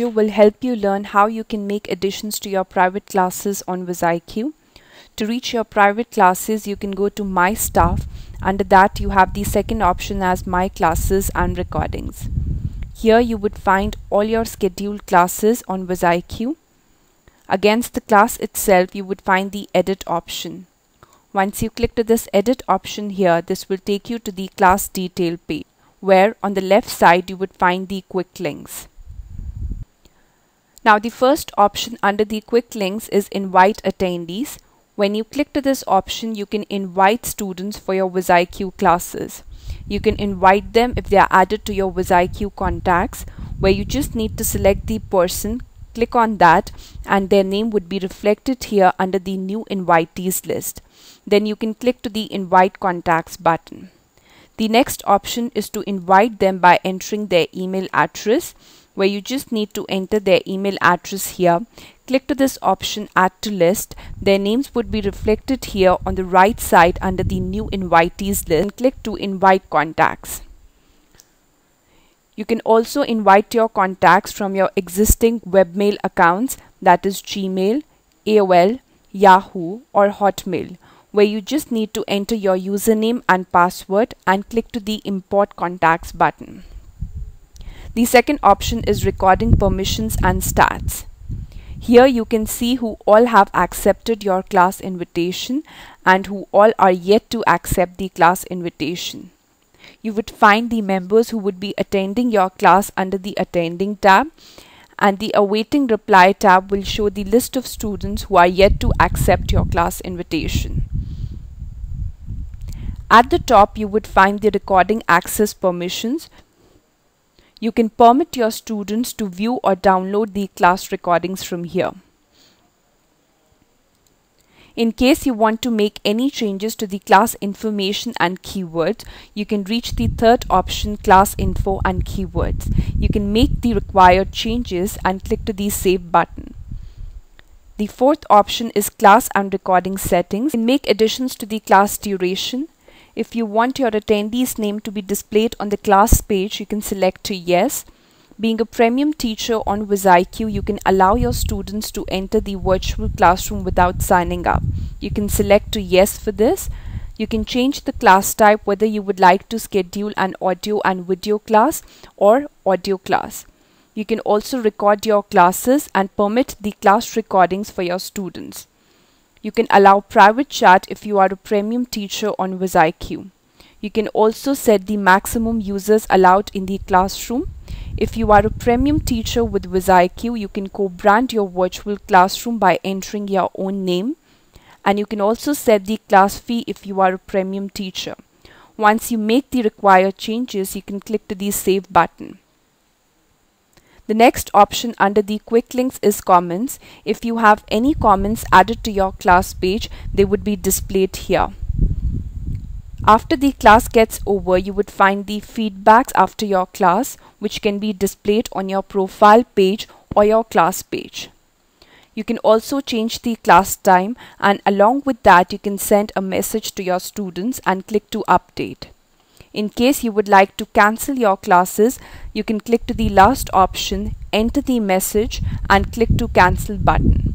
audio will help you learn how you can make additions to your private classes on WiZiQ. To reach your private classes, you can go to My Stuff. Under that, you have the second option as My Classes and Recordings. Here you would find all your scheduled classes on WiZiQ. Against the class itself, you would find the Edit option. Once you click to this Edit option here, this will take you to the class detail page where on the left side you would find the quick links. Now the first option under the quick links is invite attendees. When you click to this option you can invite students for your WiZiQ classes. You can invite them if they are added to your WiZiQ contacts where you just need to select the person, click on that and their name would be reflected here under the new invitees list. Then you can click to the invite contacts button. The next option is to invite them by entering their email address where you just need to enter their email address here. Click to this option add to list. Their names would be reflected here on the right side under the new invitees list and click to invite contacts. You can also invite your contacts from your existing webmail accounts that is Gmail, AOL, Yahoo or Hotmail where you just need to enter your username and password and click to the import contacts button. The second option is recording permissions and stats. Here you can see who all have accepted your class invitation and who all are yet to accept the class invitation. You would find the members who would be attending your class under the attending tab and the awaiting reply tab will show the list of students who are yet to accept your class invitation. At the top you would find the recording access permissions. You can permit your students to view or download the class recordings from here. In case you want to make any changes to the class information and keywords, you can reach the third option class info and keywords. You can make the required changes and click to the save button. The fourth option is class and recording settings. You can make additions to the class duration, if you want your attendee's name to be displayed on the class page, you can select to yes. Being a premium teacher on WiZiQ, you can allow your students to enter the virtual classroom without signing up. You can select to yes for this. You can change the class type whether you would like to schedule an audio and video class or audio class. You can also record your classes and permit the class recordings for your students. You can allow private chat if you are a premium teacher on WiZiQ. You can also set the maximum users allowed in the classroom. If you are a premium teacher with WiZiQ, you can co-brand your virtual classroom by entering your own name. And you can also set the class fee if you are a premium teacher. Once you make the required changes, you can click to the Save button. The next option under the quick links is comments. If you have any comments added to your class page, they would be displayed here. After the class gets over, you would find the feedbacks after your class, which can be displayed on your profile page or your class page. You can also change the class time and along with that you can send a message to your students and click to update. In case you would like to cancel your classes, you can click to the last option, enter the message and click to cancel button.